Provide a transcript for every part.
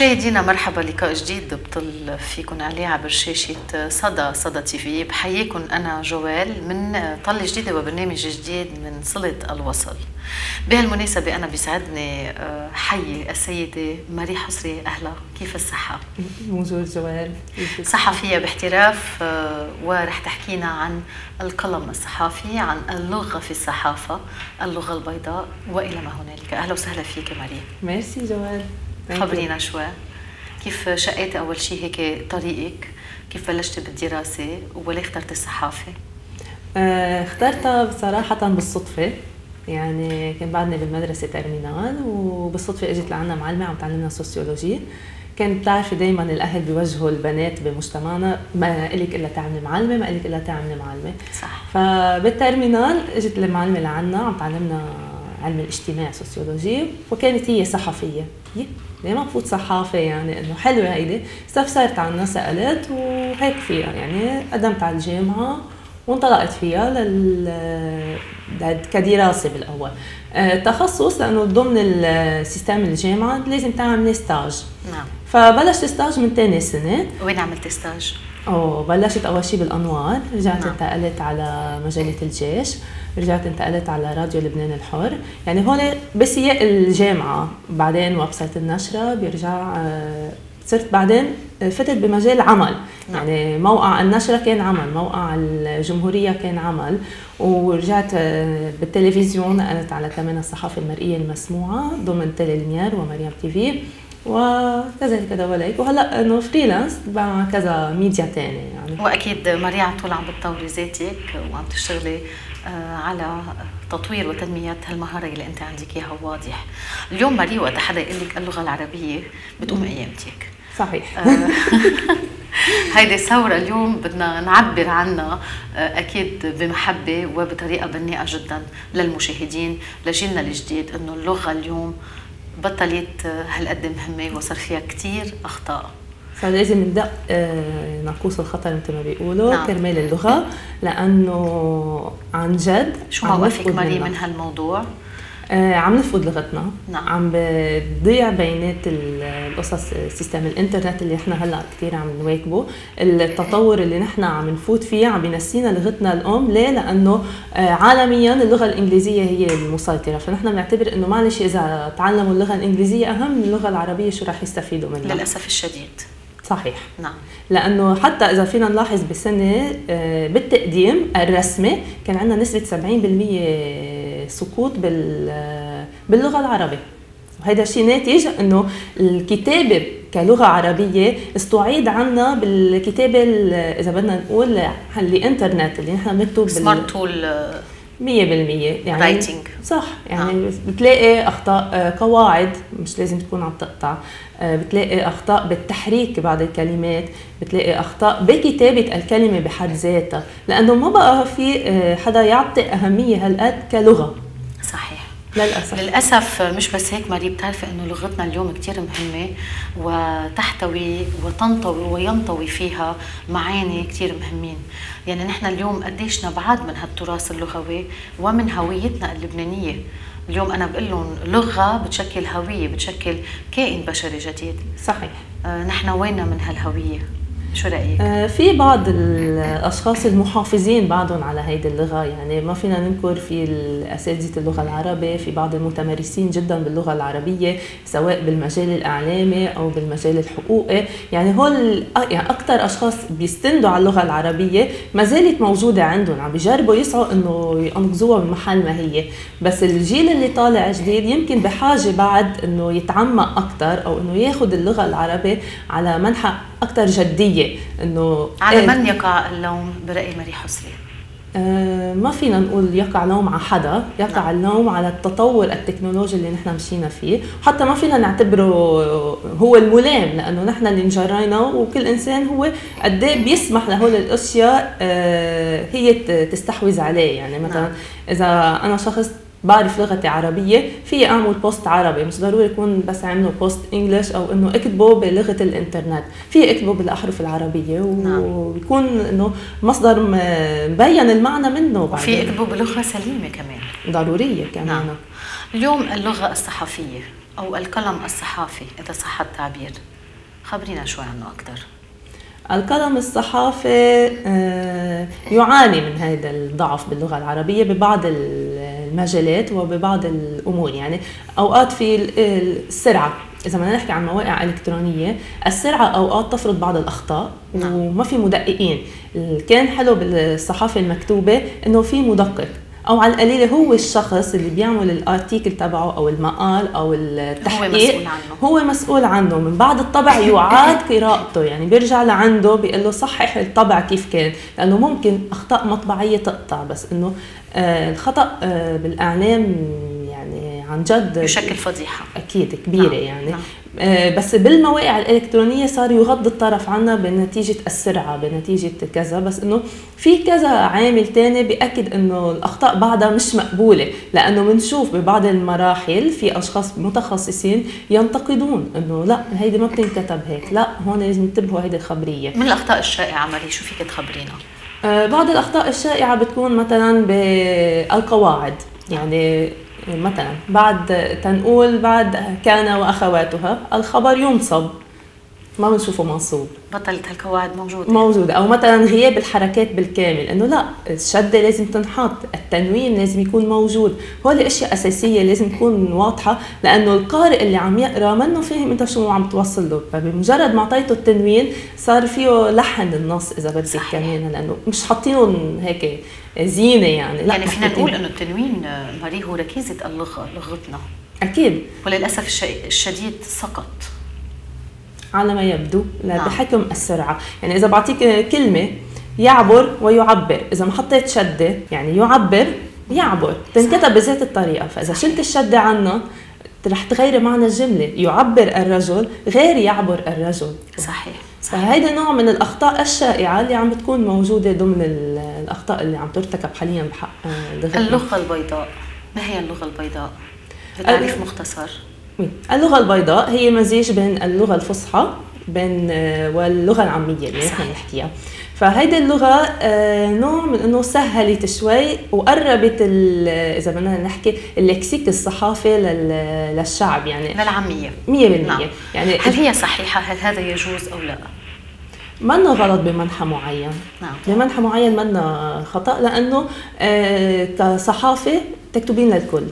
مشاهدينا مرحبا لقاء جديد بطل فيكم عليه عبر شاشة صدى صدى تي في. بحييكم أنا جوال من طلة جديدة وبرنامج جديد من صلة الوصل. بهالمناسبة أنا بيسعدني آه، حي السيدة ماري حسري. أهلا كيف الصحة؟ بونجور جوال. صحفية باحتراف آه، ورح تحكينا عن القلم الصحافي عن اللغة في الصحافة اللغة البيضاء وإلى ما هنالك. أهلا وسهلا فيك ماري. ميرسي جوال. خبرينا شوي. كيف شقيتي أول شيء هيك طريقك؟ كيف بلشتي بالدراسة؟ وليه اخترتي الصحافة؟ آه اخترتها بصراحة بالصدفة. يعني كان بعدني بالمدرسة terminale وبالصدفة إجت لعنا معلمة عم تعلمنا sociologie كانت بتعرفي دائما الأهل بيوجهوا البنات بمجتمعنا ما لك إلا تعملي معلمة ما لك إلا تعملي معلمة. صح. فبال terminale إجت المعلمة لعنا عم تعلمنا علم الاجتماع sociologie وكانت هي صحفية. ليه ما بفوت صحافة يعني؟ إنه حلوة هيدي. استفسرت عنها سألت وهيك فيها. يعني قدمت على الجامعة وانطلقت فيها لل كدراسة بالأول. آه، تخصص لأنه ضمن ال system الجامعة لازم تعمل stage نعم. فبلشت stage من ثاني سنة. وين عملت stage؟ اوه بلشت أول شيء بالأنوار رجعت نعم. انتقلت على مجلة الجيش رجعت انتقلت على راديو لبنان الحر يعني هون بسياق الجامعة بعدين site النشرة بيرجع آه، صرت بعدين فتت بمجال عمل نعم. يعني موقع النشرة كان عمل موقع الجمهورية كان عمل ورجعت آه، بالتلفزيون نقلت على كمان الصحافة المرئية المسموعة ضمن تيلي لوميار ومريم تي في وكذلك دواليك وهلا إنه freelance مع كذا ميديا ثانية يعني. وأكيد على طول عم بتطوري ذاتك وعم تشتغلي آه، على تطوير وتنمية هالمهارة اللي أنت عندك إياها واضح. اليوم ماري وقت حدا يقول لك اللغة العربية بتقوم قيامتك صحيح. آه، هيدي ثورة اليوم بدنا نعبر عنها آه، أكيد بمحبة وبطريقة بناءة جدا للمشاهدين لجيلنا الجديد إنه اللغة اليوم بطلت هالقد مهمة وصار فيها كثير أخطاء فلازم ندق آه، ناقوس الخطر مثل ما بيقولوا نعم. كرمال اللغة لأنه عن جد شو موقفك ماري من هالموضوع؟ آه عم نفقد لغتنا. نعم. عم بضيع بيانات القصص system الإنترنت اللي إحنا هلأ كثير عم نواكبه. التطور اللي نحن عم نفوت فيه عم بينسينا لغتنا الأم. ليه؟ لأنه آه عالميا اللغة الإنجليزية هي المسيطرة. فنحن بنعتبر إنه معلش إذا تعلموا اللغة الإنجليزية أهم من اللغة العربية شو راح يستفيدوا منها. للأسف الشديد. صحيح. نعم. لأنه حتى إذا فينا نلاحظ بسنة آه، بالتقديم الرسمي كان عندنا نسبة 70% سقوط باللغة العربية. وهذا الشيء ناتج إنه الكتابة كلغة عربية استعيد عنا بالكتابة إذا بدنا نقول اللي انترنت اللي نحن بنكتب سمارت تول 100% يعني writing صح يعني آه. بتلاقي أخطاء آه، قواعد مش لازم تكون عم تقطع. آه، بتلاقي أخطاء بالتحريك بعض الكلمات بتلاقي أخطاء بكتابة الكلمة بحد ذاتها. لأنه ما بقى في آه، حدا يعطي أهمية هالقد كلغة. صحيح للأسف. للأسف مش بس هيك ماري بتعرفي إنه لغتنا اليوم كثير مهمة وتحتوي وتنطوي وينطوي فيها معاني كثير مهمين. يعني نحن اليوم قديش نبعد من هالتراث اللغوي ومن هويتنا اللبنانية. اليوم أنا بقول لهم لغة بتشكل هوية بتشكل كائن بشري جديد. صحيح. آه نحن ويننا من هالهوية؟ شو رأيك؟ آه في بعض الأشخاص المحافظين بعضهم على هيدي اللغة يعني ما فينا ننكر في اساتذه اللغة العربية في بعض المتمرسين جدا باللغة العربية سواء بالمجال الإعلامي أو بالمجال الحقوقي يعني هول يعني أكثر أشخاص بيستندوا على اللغة العربية ما زالت موجودة عندهم عم بيجربوا يسعوا إنه ينقذوها من محل ما هي بس الجيل اللي طالع جديد يمكن بحاجة بعد إنه يتعمق أكثر أو إنه ياخذ اللغة العربية على منحى أكثر جدية إنه على إيه من يقع اللوم برأي مري حسري؟ آه ما فينا نقول يقع لوم على حدا يقع نعم. اللوم على التطور التكنولوجي اللي نحن مشينا فيه حتى ما فينا نعتبره هو الملام لأنه نحن اللي انجرينا وكل إنسان هو قد إيه بيسمح لهول الأشياء آه هي تستحوذ عليه يعني مثلا نعم. إذا أنا شخص بعرف لغتي عربية في أعمل post عربي مش ضروري يكون بس عمله post English أو إنه أكتبه بلغة الإنترنت. في أكتبه بالأحرف العربية نعم. وبيكون إنه مصدر مبين المعنى منه وفي أكتبه بلغة سليمة كمان. ضرورية كمان. نعم. اليوم اللغة الصحفية أو القلم الصحافي إذا صح التعبير. خبرينا شوي عنه أكثر القلم الصحافي آه، يعاني من هذا الضعف باللغة العربية ببعض المجالات وببعض الأمور. يعني أوقات في السرعة. إذا بدنا نحكي عن مواقع إلكترونية السرعة أوقات تفرض بعض الأخطاء نعم. وما في مدققين. كان حلو بالصحافة المكتوبة إنه في مدقق. أو على القليله هو الشخص اللي بيعمل الارتيكل تبعه أو المقال أو التحقيق هو مسؤول عنه. هو مسؤول عنه. من بعد الطبع يعاد قراءته. يعني بيرجع لعنده بيقول له صحح الطبع كيف كان. لأنه ممكن أخطاء مطبعية تقطع. بس إنه آه الخطأ آه بالإعلام يعني عن جد يشكل فضيحة. أكيد كبيرة نعم. يعني. نعم. آه، بس بالمواقع الإلكترونية صار يغض الطرف عنا بنتيجة السرعة بنتيجة كذا. بس إنه في كذا عامل تاني بيأكد إنه الأخطاء بعدها مش مقبولة لأنه بنشوف ببعض المراحل في أشخاص متخصصين ينتقدون إنه لا هيدي ما بتنكتب هيك لا هون لازم ينتبهوا هيدي الخبرية. من الأخطاء الشائعة مري شو فيك تخبرينا؟ آه، بعض الأخطاء الشائعة بتكون مثلا بالقواعد يعني مثلا بعد تنقول بعد كان وأخواتها الخبر ينصب. ما بنشوفه منصوب. بطلت هالقواعد موجودة. موجودة. أو مثلا غياب الحركات بالكامل إنه لا الشدة لازم تنحط التنوين لازم يكون موجود. هول أشياء أساسية لازم تكون واضحة لأنه القارئ اللي عم يقرأ منه فاهم أنت شو عم توصل له. فبمجرد ما أعطيته التنوين صار فيه لحن النص إذا بدك كمان لأنه مش حاطينهم هيك زينة يعني. لا يعني فينا نقول إنه التنوين ماري هو ركيزة اللغة لغتنا. أكيد. وللأسف الشديد سقط. على ما يبدو لا نعم. بحكم السرعة. يعني إذا بعطيك كلمة يعبر ويعبر إذا ما حطيت شدة يعني يعبر يعبر. تنكتب بذات الطريقة. فإذا شلت الشدة عنه رح تغيري معنى الجملة. يعبر الرجل غير يعبر الرجل. صحيح. فهيدا نوع من الأخطاء الشائعة اللي عم بتكون موجودة ضمن الأخطاء اللي عم ترتكب حاليا بحق لغتنا اللغة البيضاء. ما هي اللغة البيضاء؟ بتعريف مختصر؟ اللغة البيضاء هي مزيج بين اللغة الفصحى بين آه، واللغة العامية اللي نحن بنحكيها فهيدي اللغة آه، نوع من أنه سهلت شوي وقربت إذا بدنا نحكي اللكسيك الصحافي للشعب يعني للعامية 100% نعم. يعني هل هي صحيحة؟ هل هذا يجوز أو لا؟ منا غلط بمنحى معين نعم. بمنحى معين منا خطأ لأنه آه، كصحافة تكتبين للكل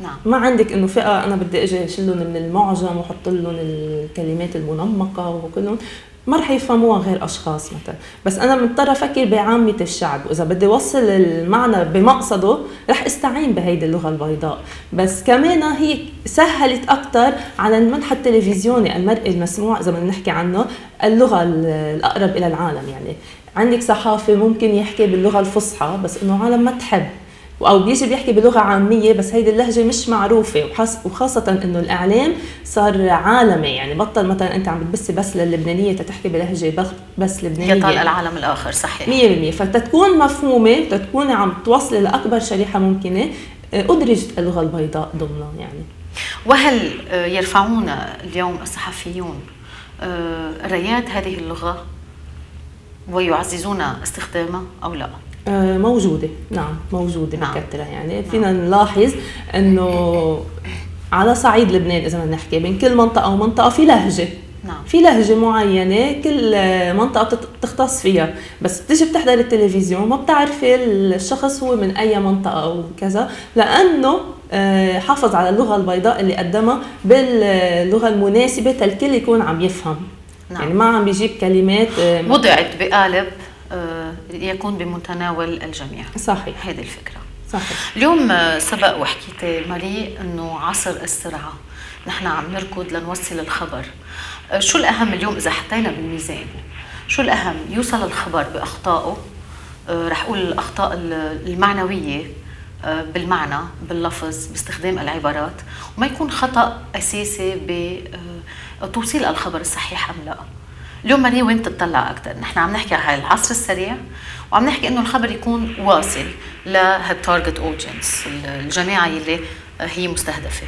نعم. ما عندك إنه فئة أنا بدي أجي اشيلهم من المعجم وأحط لهم الكلمات المنمقة وكلهم؟ ما رح يفهموها غير أشخاص مثلا. بس أنا مضطرة أفكر بعامة الشعب. وإذا بدي اوصل المعنى بمقصده رح استعين بهيدي اللغة البيضاء. بس كمان هي سهلت أكثر على المنحى التلفزيوني المرئي المسموع إذا بدنا نحكي عنه اللغة الأقرب إلى العالم يعني. عندك صحافي ممكن يحكي باللغة الفصحى بس إنه عالم ما تحب. أو بيجي بيحكي بلغة عامية بس هيدي اللهجة مش معروفة. وخاصة إنه الإعلام صار عالمي. يعني بطل مثلا أنت عم بتبثي بس للبنانية تتحكي بلهجة بس لبنانية. يطال العالم الآخر صحيح. 100% فتتكون مفهومة تتكون عم توصلي لأكبر شريحة ممكنة آه، أدرجت اللغة البيضاء ضمنها يعني. وهل آه، يرفعون اليوم الصحفيون آه، رايات هذه اللغة ويعززون استخدامها أو لا؟ آه، موجودة. نعم موجودة نعم. بكثرة يعني. فينا نلاحظ إنه على صعيد لبنان إذا بدنا نحكي بين كل منطقة ومنطقة في لهجة. نعم. في لهجة معينة كل منطقة بتختص فيها. بس بتيجي بتحضر التلفزيون ما بتعرفي الشخص هو من أي منطقة أو كذا لأنه آه، حافظ على اللغة البيضاء اللي قدمها باللغة المناسبة تالكل يكون عم يفهم. نعم. يعني ما عم بيجيب كلمات آه، وضعت بقالب. يكون بمتناول الجميع. صحيح. هذه الفكرة. صحيح. اليوم آه، سبق وحكيتي ماري إنه عصر السرعه نحن عم نركض لنوصل الخبر. آه، شو الأهم اليوم إذا حطينا بالميزان؟ شو الأهم؟ يوصل الخبر بأخطائه. رح أقول الأخطاء المعنوية بالمعنى باللفظ باستخدام العبارات. وما يكون خطأ أساسي بتوصيل الخبر الصحيح أم لا. اليوم ماري وين تطلع أكثر نحن عم نحكي على العصر السريع وعم نحكي إنه الخبر يكون واصل لهال target audience الجماعه يلي هي مستهدفة.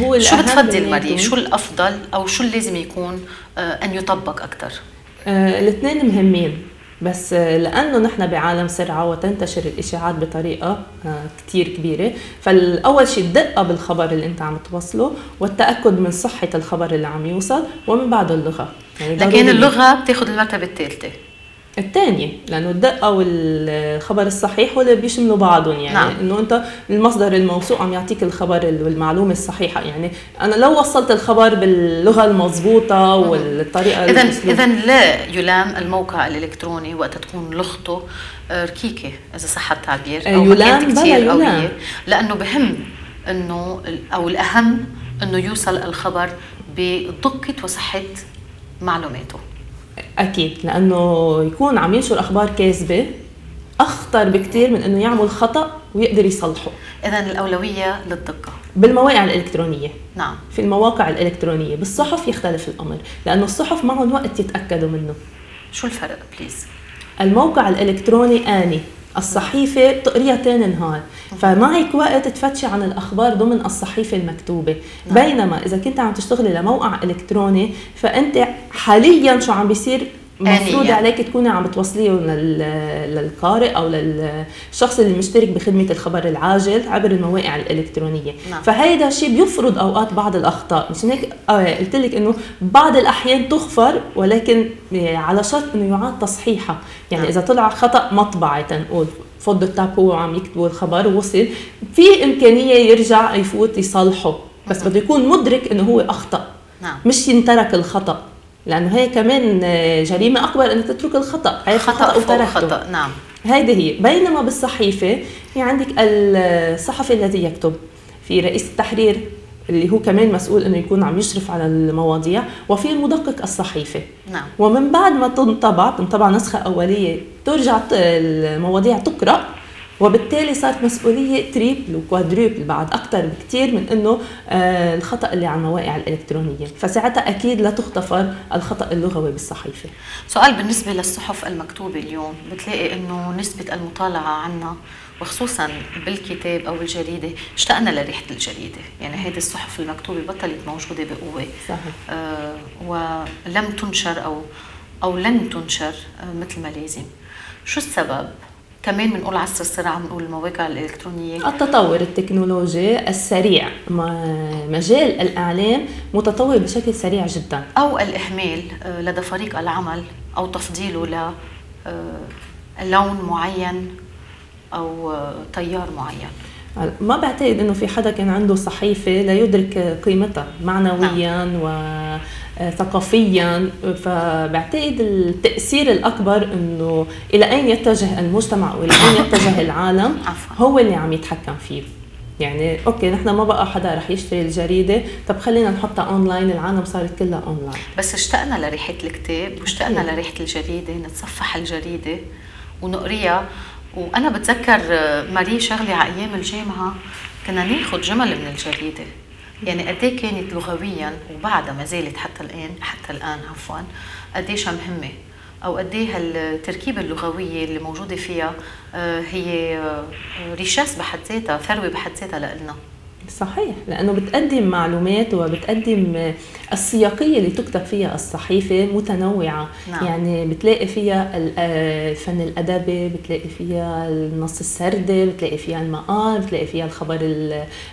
هو شو بتفضل ماري شو الأفضل أو شو اللي لازم يكون آه، أن يطبق أكثر آه الاثنين مهمين بس لأنه نحن بعالم سرعة وتنتشر الإشاعات بطريقة آه، كثير كبيرة. فالأول شيء الدقه بالخبر اللي أنت عم توصله والتأكد من صحة الخبر اللي عم يوصل ومن بعده اللغة. يعني لكن اللغة بتاخذ المرتبة الثالثة. الثانية لأنه الدقة والخبر الصحيح اللي بيشملوا بعضهم يعني. نعم. إنه أنت المصدر الموثوق عم يعطيك الخبر والمعلومة الصحيحة يعني. أنا لو وصلت الخبر باللغة المضبوطة والطريقة إذا إذا لا يلام الموقع الإلكتروني وقت تكون لغته ركيكة إذا صح التعبير أو يلام؟ بلا يلام. لأنه بهم إنه أو الأهم إنه يوصل الخبر بدقة وصحة معلوماته. أكيد لأنه يكون عم ينشر أخبار كاذبة أخطر بكثير من إنه يعمل خطأ ويقدر يصلحه. اذا الأولوية للدقة. بالمواقع الإلكترونية. نعم. في المواقع الإلكترونية بالصحف يختلف الأمر لأنه الصحف معهم وقت يتأكدوا منه. شو الفرق بليز الموقع الإلكتروني آني. الصحيفة تقريها تاني نهار. فمعك وقت تفتشي عن الأخبار ضمن الصحيفة المكتوبة. نعم. بينما إذا كنت عم تشتغلي لموقع إلكتروني فأنت حاليا شو عم بيصير؟ المفروض عليك تكوني عم بتوصليه للقارئ أو للشخص اللي مشترك بخدمة الخبر العاجل عبر المواقع الإلكترونية نعم. فهيدا الشيء بيفرض أوقات بعض الأخطاء مش هيك آه قلت لك إنه بعض الأحيان تغفر ولكن على شرط إنه يعاد تصحيحها يعني نعم. إذا طلع خطأ مطبعي تنقول فض التاب هو عم يكتبوا الخبر ووصل في إمكانية يرجع يفوت يصلحه بس نعم. بده يكون مدرك إنه هو أخطأ نعم. مش ينترك الخطأ لأنه هي كمان جريمة أكبر إنك تترك الخطأ هي خطأ وتركته خطأ نعم. هيدي هي. بينما بالصحيفة في عندك الصحفي الذي يكتب في رئيس التحرير اللي هو كمان مسؤول إنه يكون عم يشرف على المواضيع وفي المدقق الصحيفة. نعم. ومن بعد ما تنطبع تنطبع نسخة أولية ترجع المواضيع تقرأ وبالتالي صارت مسؤولية triple و quadruple بعد أكثر بكثير من إنه آه الخطأ اللي على المواقع الإلكترونية. فساعتها أكيد لا تغتفر الخطأ اللغوي بالصحيفة. سؤال بالنسبة للصحف المكتوبة اليوم. بتلاقي إنه نسبة المطالعة عنا وخصوصا بالكتاب أو الجريدة اشتقنا لريحة الجريدة. يعني هذه الصحف المكتوبة بطلت موجودة بقوة. صحيح. آه ولم تنشر أو أو لن تنشر آه مثل ما لازم. شو السبب؟ كمان بنقول عصر السرعه بنقول المواقع الإلكترونية. التطور التكنولوجي السريع مجال الإعلام متطور بشكل سريع جدا. أو الإهمال آه، لدى فريق العمل أو تفضيله ل آه، معين أو آه، تيار معين. ما بعتقد إنه في حدا كان عنده صحيفة لا يدرك قيمتها معنويا نعم. وثقافيا فبعتقد التأثير الأكبر إنه إلى أين يتجه المجتمع وإلى أين يتجه العالم هو اللي عم يتحكم فيه. يعني okay نحن ما بقى حدا رح يشتري الجريدة. طب خلينا نحطها اونلاين العالم صارت كلها اونلاين بس اشتقنا لريحة الكتاب واشتقنا لريحة الجريدة نتصفح الجريدة ونقريها. وأنا بتذكر ماري شغلة على أيام الجامعة كنا ناخذ جمل من الجريدة. يعني قد إيه كانت لغويا وبعدها ما زالت حتى الان حتى الآن عفوا قديش مهمه أو قد إيه التركيبه اللغوية اللي موجودة فيها آه، هي آه، ريشاس بحد ذاتها ثروه بحد ذاتها لنا صحيح لأنه بتقدم معلومات وبتقدم السياقية اللي تكتب فيها الصحيفة متنوعة. نعم. يعني بتلاقي فيها الفن الأدبي بتلاقي فيها النص السردي بتلاقي فيها المقال بتلاقي فيها الخبر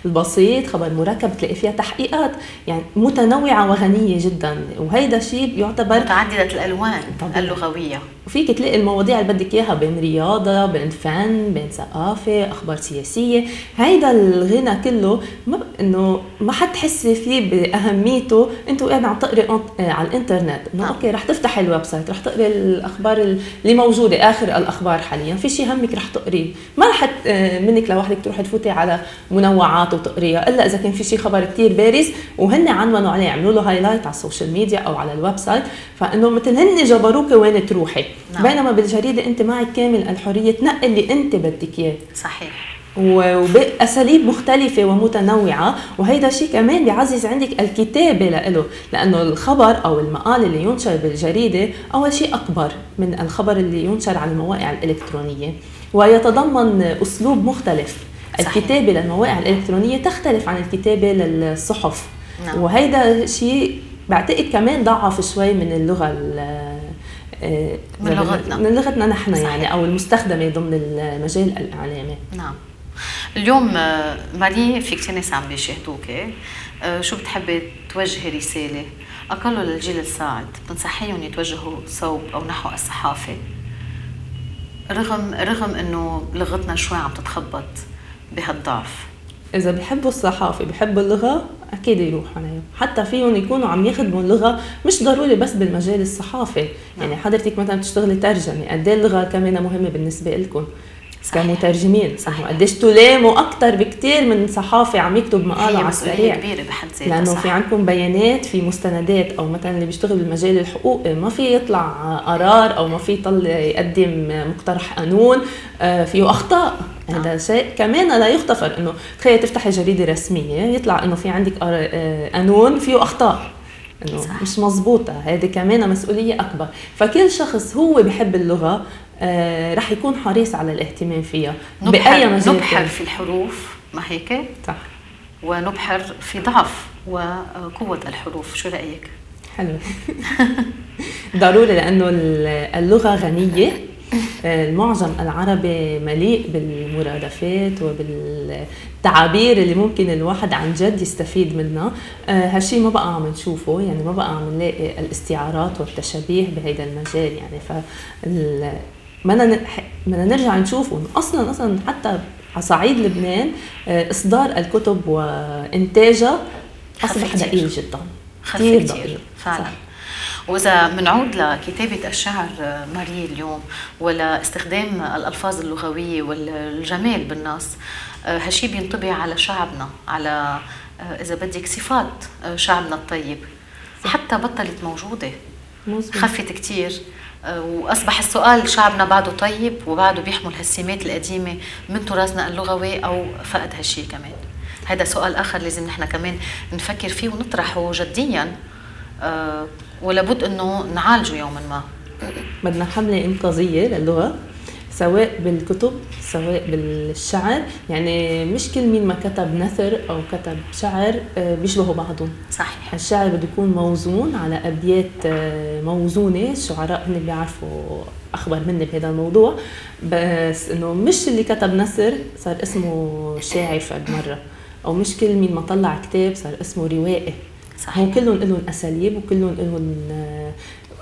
البسيط خبر مركب بتلاقي فيها تحقيقات. يعني متنوعة وغنيه جدا. وهيدا الشيء يعتبر متعددة الألوان طبعا. اللغوية. وفيك تلاقي المواضيع اللي بدك إياها بين رياضة بين فن بين ثقافة أخبار سياسية. هيدا الغنى كله ما إنه ما حتحسي فيه بأهميته انت قاعد عم تقري آه، على الإنترنت. إنه نعم. okay رح تفتحي ال website رح تقري الأخبار اللي موجودة آخر الأخبار حاليا. في شيء همك رح تقريه. ما رح آه، منك لوحدك تروحي تفوتي على منوعات وتقريها. إلا إذا كان في شيء خبر كثير بارز وهن عنونوا عليه عملوا له highlight على ال social media أو على ال website فإنه مثل هن جبروك وين تروحي. نعم. بينما بالجريدة أنت معك كامل الحرية تنقي اللي أنت بدك إياه. صحيح. وبأساليب مختلفة ومتنوعة وهيدا الشيء كمان بيعزز عندك الكتابة له لأنه الخبر أو المقال اللي ينشر بالجريدة أول شيء أكبر من الخبر اللي ينشر على المواقع الإلكترونية ويتضمن أسلوب مختلف صحيح. الكتابة للمواقع الإلكترونية تختلف عن الكتابة للصحف نعم. وهيدا شيء بعتقد كمان ضعف شوي من اللغة من لغتنا من لغتنا نحن صحيح. يعني أو المستخدمة ضمن المجال الإعلامي نعم اليوم ماري في كثير ناس عم بيشاهدوك شو بتحبي توجهي رسالة؟ أقل للجيل الصاعد بتنصحيهم يتوجهوا صوب أو نحو الصحافة؟ رغم رغم إنه لغتنا شوي عم تتخبط بهالضعف. إذا بحبوا الصحافة بحبوا اللغة أكيد يروحوا عليهم حتى فيهم يكونوا عم يخدموا اللغة مش ضروري بس بالمجال الصحافي يعني نعم. حضرتك مثلا بتشتغلي ترجمة قد إيه اللغة كمان مهمة بالنسبة لكم كمترجمين صحيح. قديش تلاموا أكثر بكثير من صحافي عم يكتب مقالة على السريع. كبيرة بحد ذاتها لأنه صح. في عندكم بيانات في مستندات أو مثلا اللي بيشتغل بالمجال الحقوقي ما في يطلع قرار أو ما في يطلع يقدم مقترح قانون آه، فيه أخطاء. نعم. هذا شيء كمان لا يغتفر إنه تخيل تفتحي جريدة رسمية يطلع إنه في عندك آه، قانون فيه أخطاء. إنه مش مزبوطه هذه كمان مسؤولية أكبر. فكل شخص هو بحب اللغة آه رح يكون حريص على الاهتمام فيها بأي مجال نبحر في الحروف ما هيك؟ صح. ونبحر في ضعف وقوة الحروف شو رأيك؟ حلو. ضروري لأنه اللغة غنية. المعجم العربي مليء بالمرادفات وبالتعابير اللي ممكن الواحد عن جد يستفيد منها. آه، هالشيء ما بقى عم نشوفه يعني ما بقى عم نلاقي الاستعارات والتشابيه بهذا المجال يعني ف بدنا بدنا نرجع نشوفه. انه أصلا أصلا حتى على صعيد لبنان آه، إصدار الكتب وانتاجها اصبح دقيق جدا. كثير دقيق. فعلا. صح. وإذا بنعود لكتابة الشعر آه، ماري اليوم ولا استخدام الألفاظ اللغوية والجمال بالنص آه، هالشيء بينطبع على شعبنا على إذا بدك صفات شعبنا الطيب. حتى بطلت موجودة. خفت كثير آه، وأصبح السؤال شعبنا بعده طيب وبعده بيحمل هالسمات القديمة من تراثنا اللغوي أو فقد هالشيء كمان. هذا سؤال آخر لازم نحن كمان نفكر فيه ونطرحه جديا أه ولابد إنه نعالجه يوما ما. بدنا حملة إنقاذية للغة. سواء بالكتب سواء بالشعر. يعني مش كل مين ما كتب نثر أو كتب شعر آه، بيشبهوا بعضهم. صحيح. الشعر بده يكون موزون على أبيات آه، موزونة. الشعراء هن بيعرفوا اخبر مني بهذا الموضوع. بس إنه مش اللي كتب نثر صار اسمه شاعر فد مرة. أو مش كل مين ما طلع كتاب صار اسمه روائي صحيح. هو كلهم لهم أساليب وكلهم لهم آه،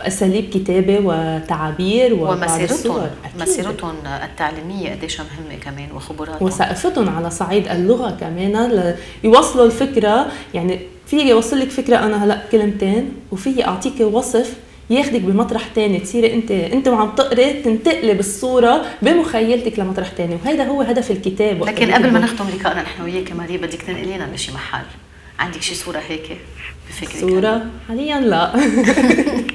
أساليب كتابة وتعابير ومسيرتهم مسيرتهم التعليمية قديش مهمة كمان وخبراتهم. وثقافتهم على صعيد اللغة كمان يوصلوا الفكرة. يعني في يوصل لك فكرة أنا هلأ كلمتين وفي اعطيك وصف ياخدك بمطرح تاني. تصيري انت أنت وعم تقري تنتقلي بالصورة بمخيلتك لمطرح تاني. وهذا هو هدف الكتاب. لكن قبل ما نختم لقائنا نحن وياك ماري بدك تنقلينا لشي محل. عندك شي صورة هيك بفكرك صورة؟ حاليا لا.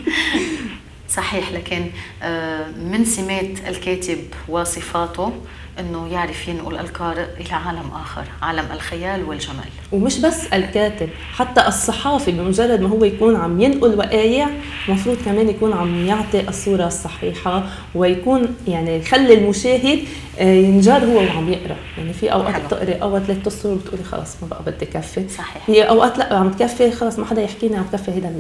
صحيح لكن آه، من سمات الكاتب وصفاته إنه يعرف ينقل القارئ إلى عالم آخر، عالم الخيال والجمال. ومش بس الكاتب، حتى الصحافي بمجرد ما هو يكون عم ينقل وقايع، المفروض كمان يكون عم يعطي الصورة الصحيحة ويكون يعني يخلي المشاهد آه، ينجر هو وعم يقرأ، يعني في أوقات بتقري اول ثلاث اسطر بتقولي خلص ما بقى بدي كفي. صحيح. هي أوقات لا عم تكفي خلص ما حدا يحكينا عم تكفي هذا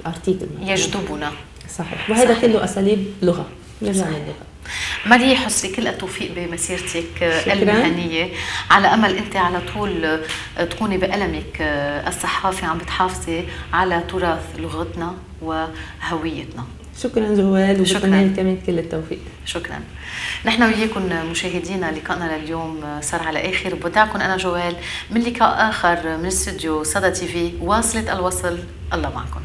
الأرتيكل. يجذبنا. صحيح، وهذا كله أساليب لغة. نرجع للغه. ماري حسري كل التوفيق بمسيرتك المهنية. على أمل أنت على طول تكوني بقلمك الصحافي عم بتحافظي على تراث لغتنا وهويتنا. شكرا جوال وبتمنى كمان كل التوفيق. شكرا. نحن وياكم مشاهدينا لقائنا لليوم صار على آخر. بودعكم أنا جوال. من لقاء آخر من استوديو صدى تي في واصلة الوصل. الله معكم.